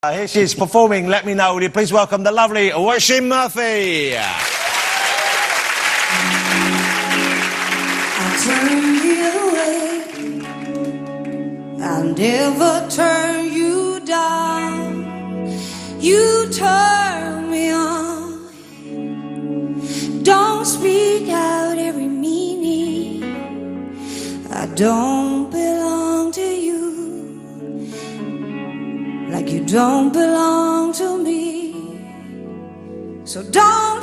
Uh, here she is performing Let Me Know. Will you please welcome the lovely Róisín Murphy? I turn you away. I never turn you down. You turn me on. Don't speak out every meaning. I don't don't belong to me. So don't